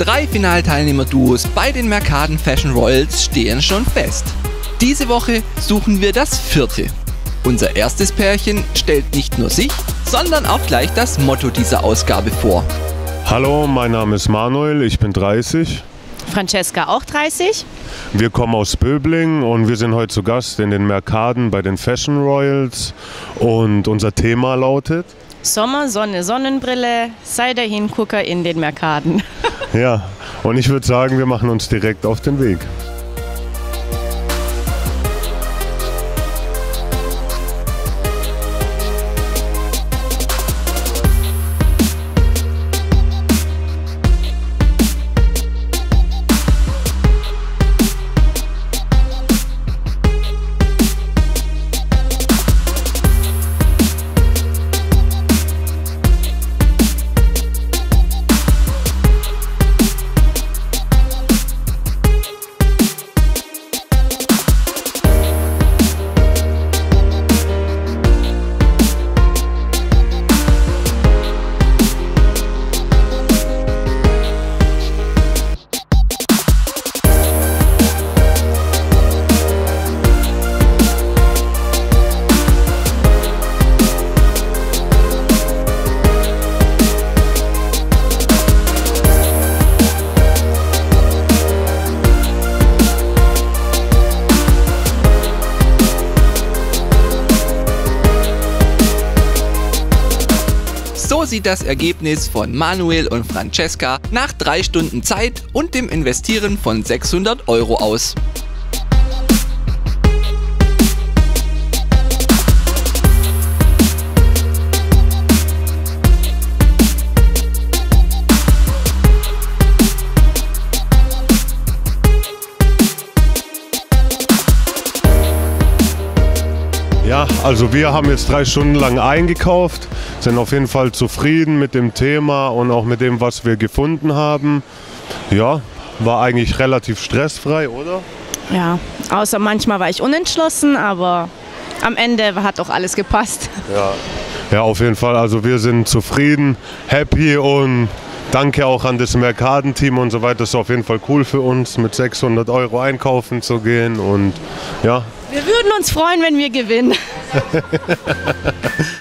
Drei Finalteilnehmer-Duos bei den Mercaden Fashion Royals stehen schon fest. Diese Woche suchen wir das vierte. Unser erstes Pärchen stellt nicht nur sich, sondern auch gleich das Motto dieser Ausgabe vor. Hallo, mein Name ist Manuel, ich bin 30. Francesca auch 30. Wir kommen aus Böbling und wir sind heute zu Gast in den Mercaden bei den Fashion Royals. Und unser Thema lautet Sommer, Sonne, Sonnenbrille, sei der Hingucker in den Merkaden. Ja, und ich würde sagen, wir machen uns direkt auf den Weg. So sieht das Ergebnis von Manuel und Francesca nach drei Stunden Zeit und dem Investieren von 600 Euro aus. Ja, also wir haben jetzt drei Stunden lang eingekauft, sind auf jeden Fall zufrieden mit dem Thema und auch mit dem, was wir gefunden haben. Ja, war eigentlich relativ stressfrei, oder? Ja, außer manchmal war ich unentschlossen, aber am Ende hat auch alles gepasst. Ja. Ja, auf jeden Fall. Also wir sind zufrieden, happy und danke auch an das Mercaden-Team und so weiter. Das ist auf jeden Fall cool für uns, mit 600 Euro einkaufen zu gehen und ja, Wir würden uns freuen, wenn wir gewinnen.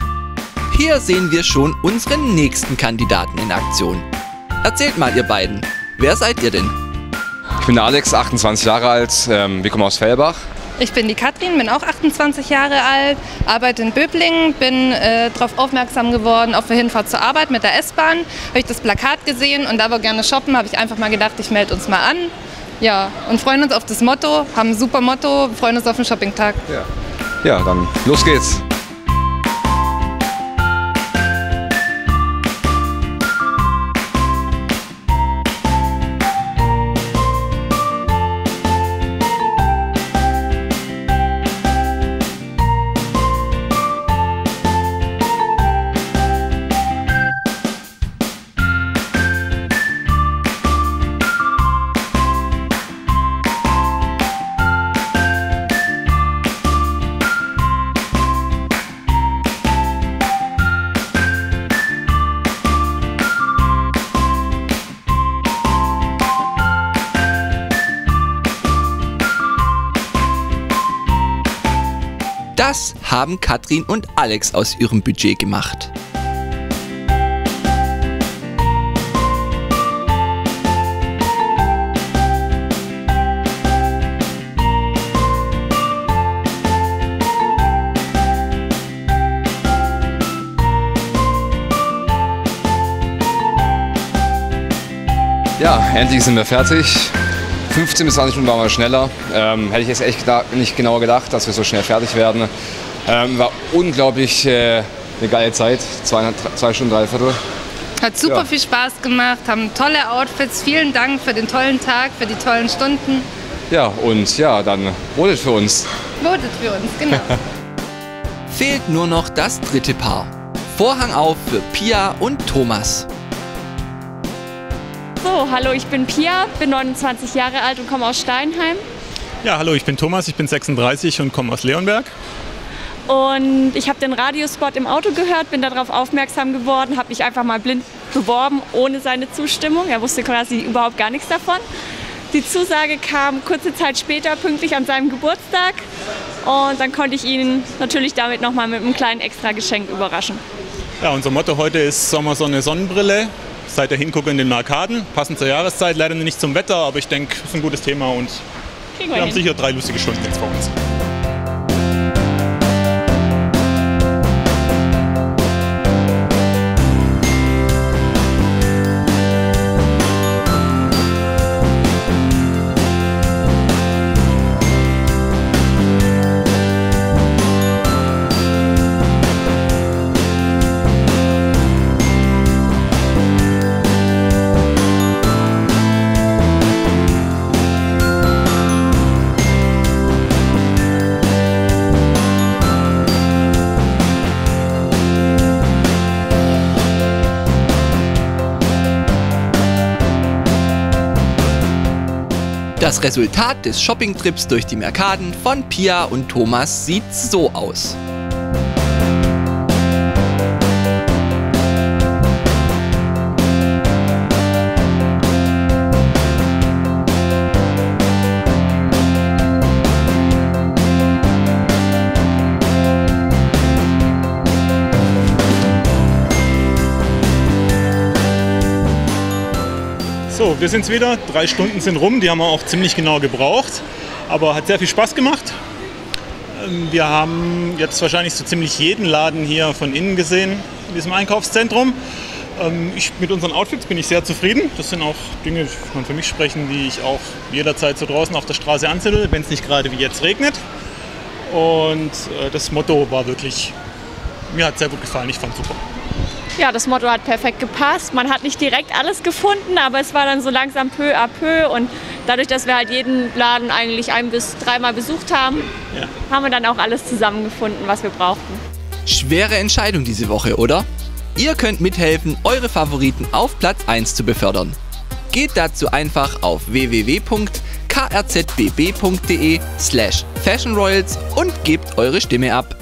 Hier sehen wir schon unseren nächsten Kandidaten in Aktion. Erzählt mal ihr beiden, wer seid ihr denn? Ich bin Alex, 28 Jahre alt. Ähm, wir kommen aus Fellbach. Ich bin die Katrin, bin auch 28 Jahre alt, arbeite in Böblingen, bin äh, darauf aufmerksam geworden, auf der Hinfahrt zur Arbeit mit der S-Bahn. Habe ich das Plakat gesehen und da wir gerne shoppen, habe ich einfach mal gedacht, ich melde uns mal an. Ja, und freuen uns auf das Motto, haben ein super Motto, freuen uns auf den Shoppingtag. Ja, dann los geht's. Das haben Katrin und Alex aus ihrem Budget gemacht. Ja, endlich sind wir fertig. 15 bis 20 Minuten waren wir schneller. Ähm, hätte ich jetzt echt nicht genauer gedacht, dass wir so schnell fertig werden. Ähm, war unglaublich äh, eine geile Zeit. Zwei, zwei Stunden, drei Viertel. Hat super Ja. viel Spaß gemacht, haben tolle Outfits. Vielen Dank für den tollen Tag, für die tollen Stunden. Ja, und ja, dann votet für uns. Votet für uns, genau. Fehlt nur noch das dritte Paar. Vorhang auf für Pia und Thomas. So, hallo, ich bin Pia, bin 29 Jahre alt und komme aus Steinheim. Ja, hallo, ich bin Thomas, ich bin 36 und komme aus Leonberg. Und ich habe den Radiospot im Auto gehört, bin darauf aufmerksam geworden, habe mich einfach mal blind beworben, ohne seine Zustimmung. Er wusste quasi überhaupt gar nichts davon. Die Zusage kam kurze Zeit später, pünktlich an seinem Geburtstag. Und dann konnte ich ihn natürlich damit nochmal mit einem kleinen Extra-Geschenk überraschen. Ja, unser Motto heute ist Sommersonne Sonnenbrille. Seid ihr hingucken in den Arkaden. Passend zur Jahreszeit, leider nicht zum Wetter, aber ich denke, es ist ein gutes Thema und wir, wir haben hin. sicher drei lustige Stunden jetzt vor uns. Das Resultat des Shoppingtrips durch die Merkaden von Pia und Thomas sieht so aus. So, wir sind's wieder. Drei Stunden sind rum, die haben wir auch ziemlich genau gebraucht. Aber hat sehr viel Spaß gemacht. Ähm, Wir haben jetzt wahrscheinlich so ziemlich jeden Laden hier von innen gesehen in diesem Einkaufszentrum. Ähm, Ich, mit unseren Outfits bin ich sehr zufrieden. Das sind auch Dinge, die kann für mich sprechen, die ich auch jederzeit so draußen auf der Straße will, wenn es nicht gerade wie jetzt regnet. Und äh, das Motto war wirklich, mir hat sehr gut gefallen. Ich fand super. Ja, das Motto hat perfekt gepasst. Man hat nicht direkt alles gefunden, aber es war dann so langsam peu à peu. Und dadurch, dass wir halt jeden Laden eigentlich ein bis dreimal besucht haben, Ja. haben wir dann auch alles zusammengefunden, was wir brauchten. Schwere Entscheidung diese Woche, oder? Ihr könnt mithelfen, eure Favoriten auf Platz 1 zu befördern. Geht dazu einfach auf www.krzbb.de slash fashionroyals und gebt eure Stimme ab.